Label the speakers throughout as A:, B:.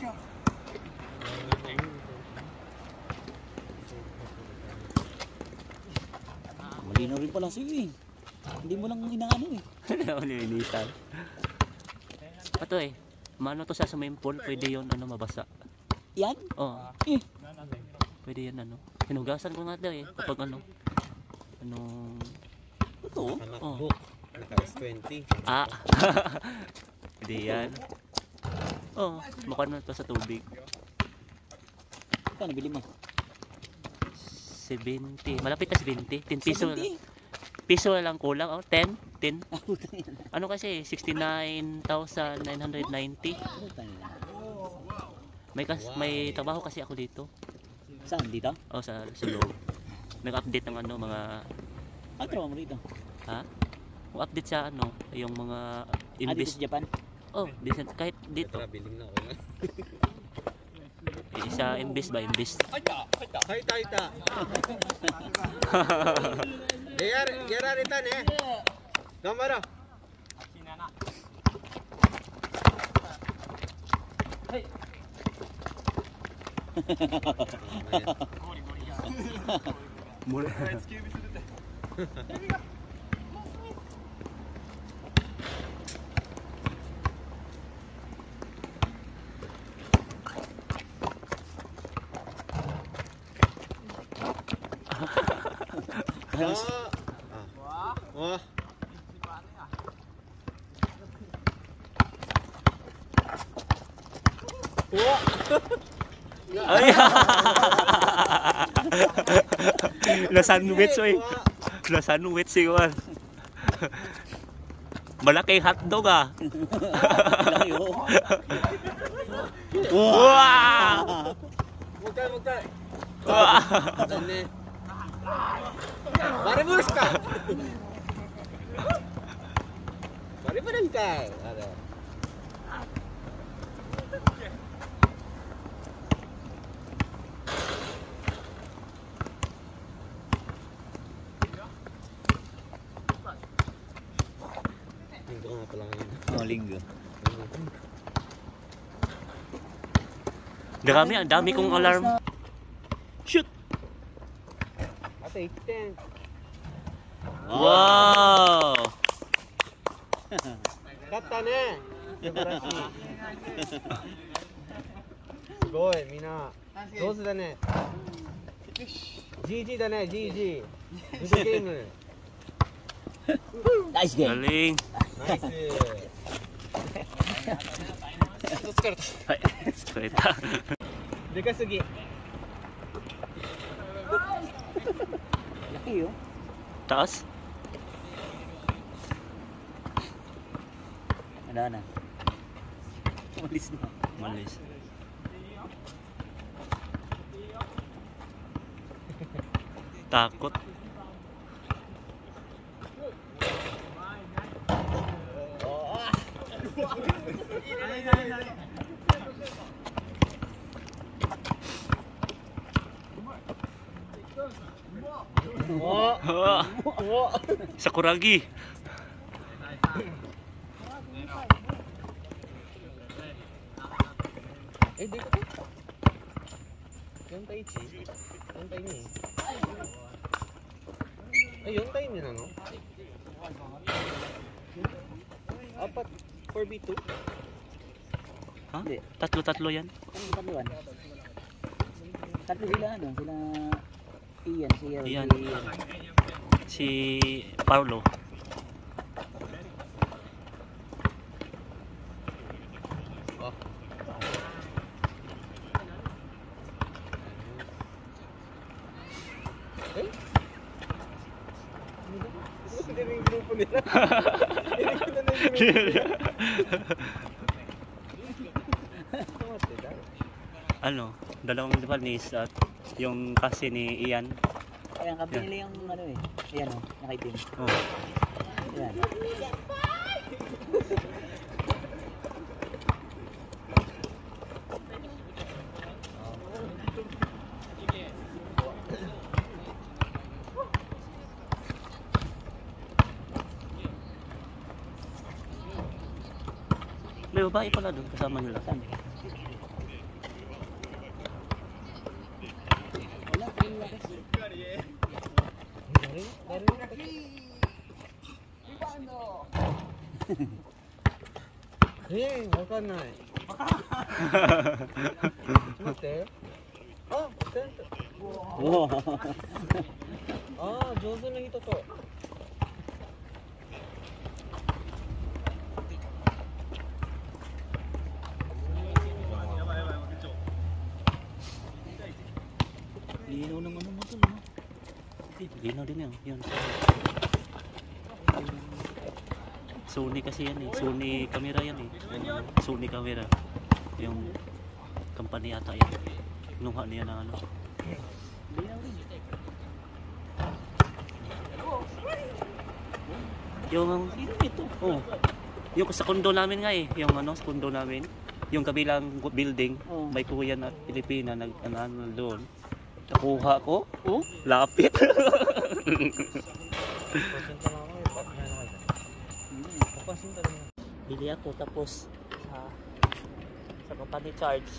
A: siya.
B: Malinaw rin pala sa'yo eh. Hindi mo lang inaano eh.
C: Nilinisan. Ito eh. Mano to sa swimming pool, pwede yon ano mabasa.
B: Yan?
C: Oh,
B: Eh,
C: pwede yan ano. Hinugasan ko nga daw eh kapag ano. Ano
B: totoo.
D: Anak
C: Oh.
D: Naka S20.
C: ah. pwede yan. Oh, mukha na to sa tubig.
B: Kano bili mo?
C: 70. Malapit na 70. 10 piso lang.
B: 70?
C: Piso lang kulang. Oh, 10. 10.
B: Ah, puta yan.
C: Ano kasi 69,990.
B: Puta yan.
C: May kas may trabaho kasi ako dito.
B: Saan? Dito?
C: Oh, sa loob. Nag-update ng ano mga
B: Ah, trabaho mo rito.
C: ha? update sa ano, yung mga
B: Ah, dito
C: invest.
B: sa Japan?
C: Oh, di sa kahit dito.
D: Traveling na ako na.
C: Eh, sa imbis ba? Imbis.
D: Hayta! Hayta! Hayta! Hayta! Geraritan eh! Gambar. Sinana. Hey!
C: ゴ
D: リゴリや。
C: もれ。突き指するっ
D: て。
C: La sandwich oy. La sandwich siguro. Malaking hotdog ah.
B: Oh.
C: Wow!
D: Ne. Mari bus ka. Mari pa rin ka.
C: Dami, ang dami kong alarm. Shoot!
D: Ate, 1点.
C: Wow!
D: だったね。素晴らしい。すごい、みんな。上手だね。GG だね、GG。グッゲーム。
B: ナイ
C: スゲーム。
D: ナイス。
C: ちょっと疲れた。はい、疲れた。
D: でかすぎ。
B: Laki oh.
C: Taas?
B: Wala na. Umalis na.
C: Malis. Takot. Ah, Sa kuragi.
D: Eh, dito. Yung tai chi. Yung tai ni. Ay, yung tai ni na, no? Apat. 4B2.
C: Ha? Tatlo-tatlo yan.
B: Ano tatluan? Tatlo sila ano? Sila Ian, si Ian.
C: Ian.
B: Si
C: Paulo.
D: Oh. Eh? Na yung grupo nila.
C: Ano, dalawang Japanese at yung kasi ni Ian.
B: Ayan, nila yung ano eh. Ayan oh, nakaitim.
C: Oh.
B: Ayan.
C: May babae pala doon kasama nila.
B: Saan?
D: ーかんない。待って。あ、あ上手な人と。
B: Linaw
C: din yun. yun. Sony kasi yan eh. Sony camera yan eh. Sony camera. Yung company ata yan. Kinuha niya ng ano. Yung
B: ito?
C: oh. Yung sa condo namin nga eh, yung ano, sa condo namin. Yung kabilang building,
B: Oh.
C: may kuya na Pilipina nag ano doon. Nakuha ko.
B: Oh?
C: Lapit. Bili ako tapos sa sa company charge.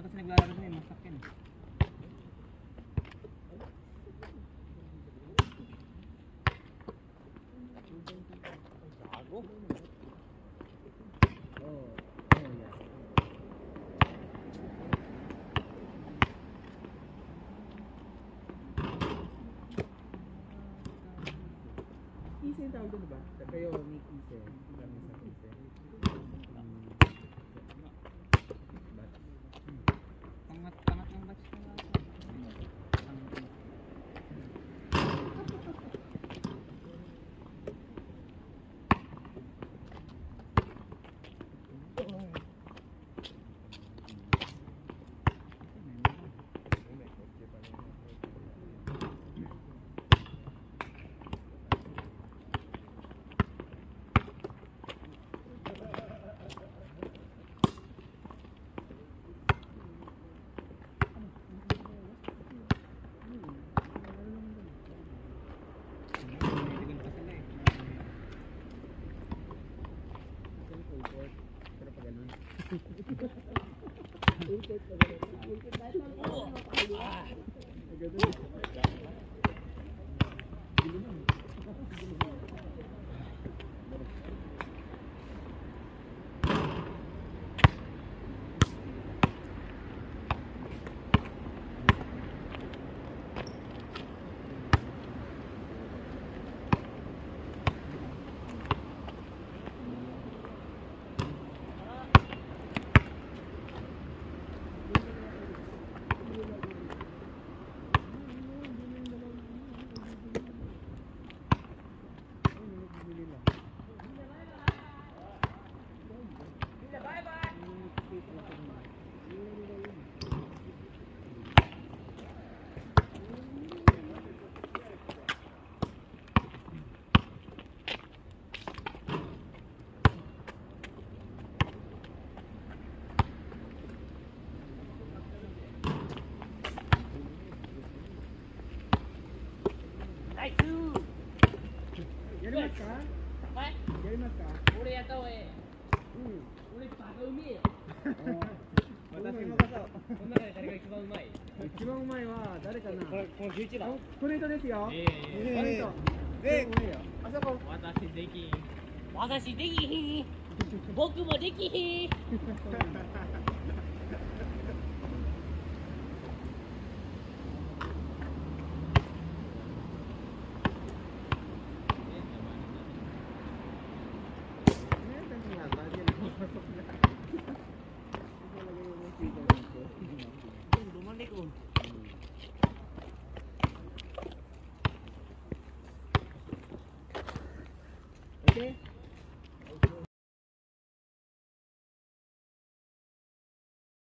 A: Normal kasi naglalaro na yung masakyan. eh. Ise yung tawag doon ba? Kayo ni Ise. Kami sa Ise. Thank you. 番うまい。
D: 一番うまいは誰かな？
A: これこの11番。
D: プレートですよ。
A: え
D: えええ。あそこ。
A: 私できん。私できひん。僕もできひん。Thank you.